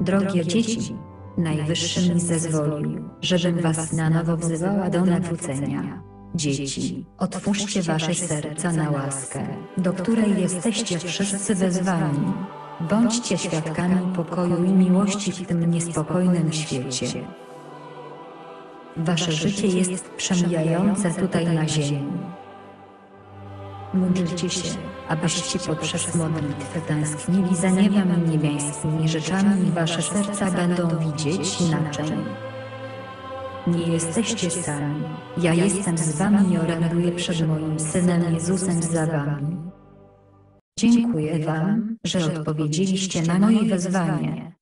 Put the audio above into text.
Drogie dzieci, Najwyższy mi zezwolił, żebym was na nowo wzywała do nawrócenia. Dzieci, otwórzcie wasze serca na łaskę, do której jesteście wszyscy wezwani. Bądźcie świadkami pokoju i miłości w tym niespokojnym świecie. Wasze życie jest przemijające tutaj na ziemi. Módlcie się, abyście poprzez modlitwę tęsknili za niebem niebiańskimi rzeczami i wasze serca będą widzieć inaczej. Nie jesteście sami, ja jestem z wami i oręduję przed moim Synem Jezusem za wami. Dziękuję wam, że odpowiedzieliście na moje wezwanie.